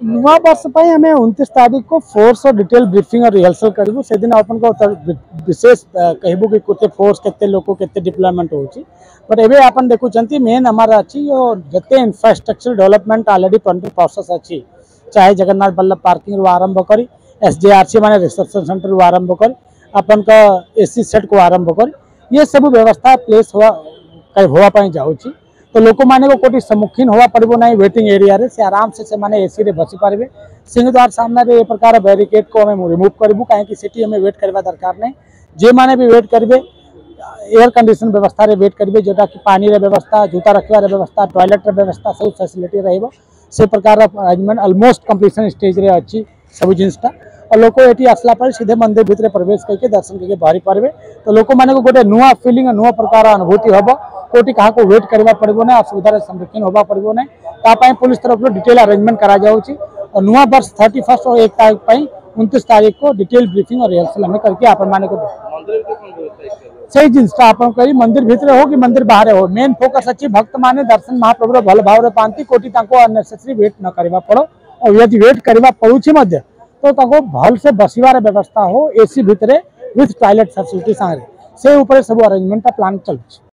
नुआ वर्ष पर आम उनतीस तारीख को फोर्स और डिटेल ब्रीफिंग और रिहर्सल करूँ से दिन को विशेष कहबू कि केते फोर्स केते डिप्लॉयमेंट एबे अपन देखुचंती मेन हमार अच्छी जते इंफ्रास्ट्रक्चर डेवलपमेंट ऑलरेडी प्रोसेस अच्छी चाहे जगन्नाथ बल्लभ पार्किंग आरंभ करी एस जे आर सी माने रिसेप्शन सेंटर रू आरंभ करी, अपन का एसी सेट को आरंभ कर। ये सब व्यवस्था प्लेस होवा पाई तो लोक मैंने कोटी सम्मुखीन वेटिंग एरिया रे, से आराम से से माने एसी रे बसी पारे सिंहद्वार सामने ए प्रकार बैरिकेड को हमें रिमूव करूँ कहीं हमें वेट करवा दरकार नहीं जे मैंने भी वेट करेंगे एयर कंडीशन व्यवस्था वेट करेंगे जोटा कि पानी व्यवस्था जूता रखवार व्यवस्था टॉयलेट व्यवस्था सब फैसिलिटी रही से प्रकार अरेंजमेंट अलमोस्ट कंप्लीसन स्टेज अच्छी सब जिनटा और लोक ये आसला पर सीधे मंदिर भितर प्रवेश करके दर्शन करके बाहरी पारे तो लोक मैंने गोटे नुआ फिलिंग नुआ प्रकार अनुभूति हम कोटी क्या वेट करवा पड़ो ना असुविधार सम्मुखीन होगा पड़ो ना पुलिस तरफ़ डिटेल अरेंजमेंट करा और नुआ वर्ष थर्टी फ़र्स्ट और एक तारीख उनतीस तारीख को डिटेल ब्रीफिंग और रिहर्सल हमें करके आपण मान से जिनसा आप मंदिर भितर हो कि मंदिर बाहर हो? मेन फोकस अच्छी भक्त माने दर्शन महाप्रभु भल भाव पाती कोटी अननेसेसरी वेट न करवा पड़ो। और यदि वेट करवा पड़ुछि तो भल से बसवार व्यवस्था हो एसी भितर विथ टॉयलेट फैसिलिटी सारे। से सब अरेंजमेंट प्लान चलुच्छे